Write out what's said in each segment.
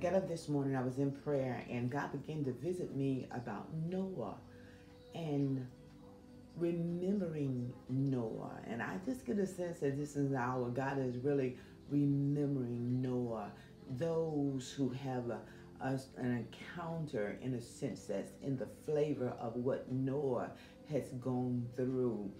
got up this morning, I was in prayer, and God began to visit me about Noah and remembering Noah. And I just get a sense that this is our God is really remembering Noah. Those who have a, a, an encounter, in a sense, that's in the flavor of what Noah has gone through.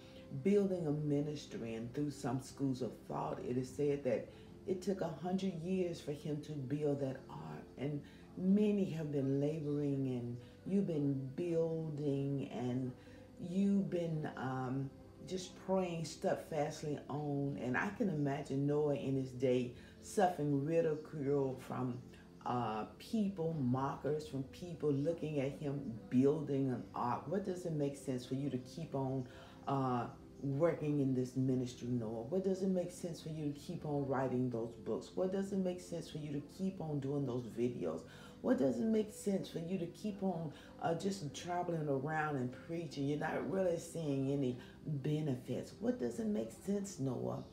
Building a ministry, and through some schools of thought, it is said that it took a hundred years for him to build that ark. And many have been laboring, and you've been building, and you've been um, just praying steadfastly on. And I can imagine Noah in his day suffering ridicule from uh, people, mockers, from people looking at him building an ark. What does it make sense for you to keep on uh, working in this ministry, Noah? What does it make sense for you to keep on writing those books? What does it make sense for you to keep on doing those videos? What does it make sense for you to keep on uh, just traveling around and preaching? You're not really seeing any benefits. What does it make sense, Noah?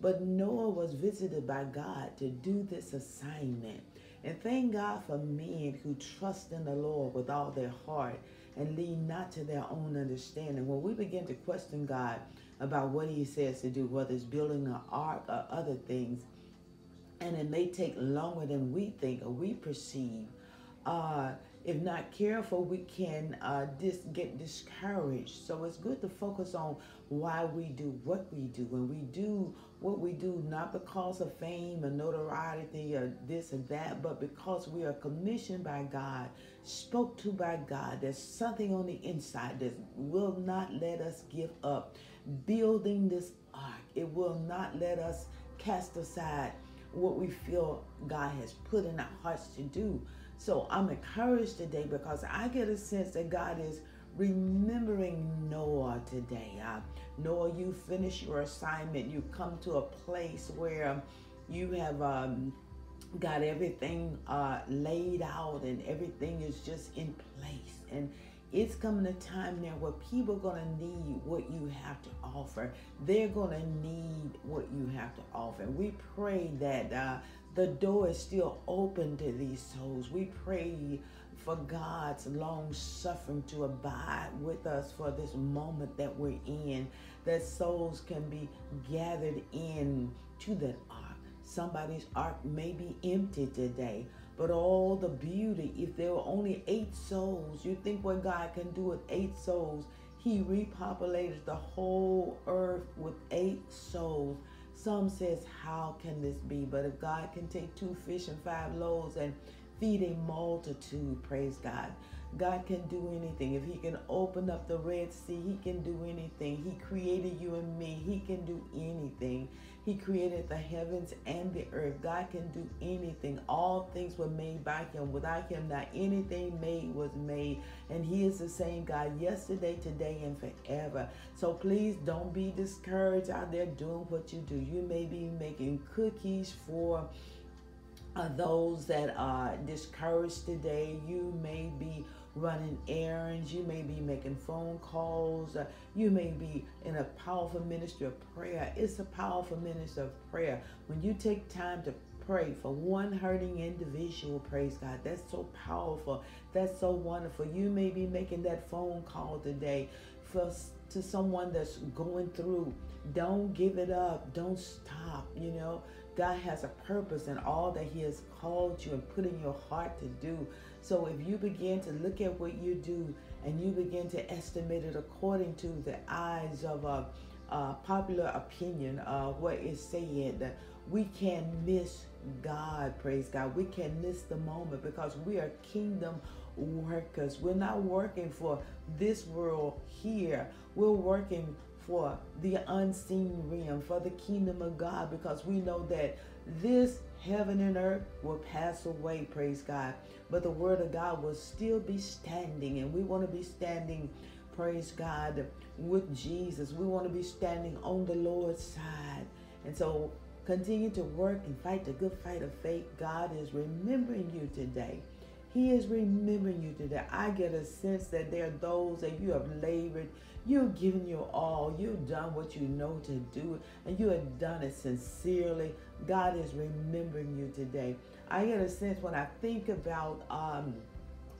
But Noah was visited by God to do this assignment. And thank God for men who trust in the Lord with all their heart and lean not to their own understanding. When we begin to question God about what he says to do, whether it's building an ark or other things, and it may take longer than we think or we perceive, uh, if not careful, we can uh, dis- get discouraged. So it's good to focus on why we do what we do. When we do what we do, not because of fame or notoriety or this and that, but because we are commissioned by God, spoke to by God. There's something on the inside that will not let us give up. Building this ark, it will not let us cast aside what we feel God has put in our hearts to do. So I'm encouraged today because I get a sense that God is remembering Noah today. Uh, Noah, you finish your assignment. You come to a place where you have um, got everything uh, laid out and everything is just in place. And it's coming a time now where people are going to need what you have to offer. They're going to need what you have to offer. We pray that uh, the door is still open to these souls. We pray for God's long suffering to abide with us for this moment that we're in, that souls can be gathered in to that ark. Somebody's ark may be empty today, but all the beauty, if there were only eight souls, you think what God can do with eight souls? He repopulated the whole earth with eight souls. Some says, how can this be? But if God can take two fish and five loaves and feed a multitude, praise God. God can do anything. If he can open up the Red Sea, he can do anything. He created you and me. He can do anything. He created the heavens and the earth. God can do anything. All things were made by him. Without him, not anything made was made. And he is the same God yesterday, today, and forever. So please don't be discouraged out there doing what you do. You may be making cookies for uh, those that are discouraged today. You may be running errands, you may be making phone calls, uh, you may be in a powerful ministry of prayer. It's a powerful ministry of prayer. When you take time to pray for one hurting individual, praise God, that's so powerful. That's so wonderful. You may be making that phone call today for to someone that's going through. Don't give it up. Don't stop, you know. God has a purpose in all that He has called you and put in your heart to do. So if you begin to look at what you do and you begin to estimate it according to the eyes of a, a popular opinion, uh, what is that we can miss God, praise God. We can miss the moment because we are kingdom workers. We're not working for this world here. We're working for the unseen realm, for the kingdom of God, because we know that this heaven and earth will pass away, praise God. But the word of God will still be standing, and we want to be standing, praise God, with Jesus. We want to be standing on the Lord's side. And so continue to work and fight the good fight of faith. God is remembering you today. He is remembering you today. I get a sense that there are those that you have labored, you've given your all, you've done what you know to do, and you have done it sincerely. God is remembering you today. I get a sense when I think about um,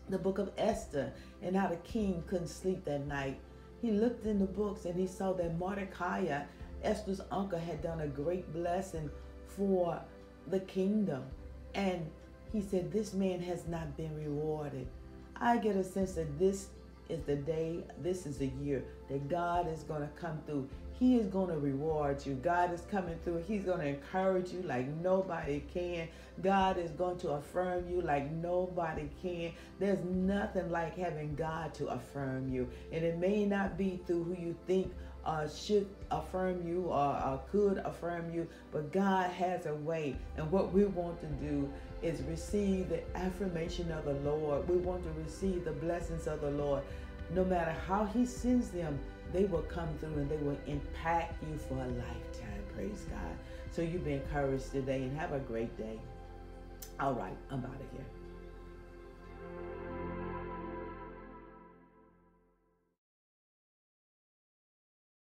the book of Esther and how the king couldn't sleep that night. He looked in the books and he saw that Mordecai, Esther's uncle, had done a great blessing for the kingdom. And he said, This man has not been rewarded. I get a sense that this is the day, this is the year that God is going to come through. He is going to reward you. God is coming through. He's going to encourage you like nobody can. God is going to affirm you like nobody can. There's nothing like having God to affirm you. And it may not be through who you think uh, should affirm you or uh, could affirm you, but God has a way. And what we want to do is receive the affirmation of the Lord. We want to receive the blessings of the Lord. No matter how He sends them, they will come through and they will impact you for a lifetime. Praise God. So you be encouraged today and have a great day. All right, I'm out of here.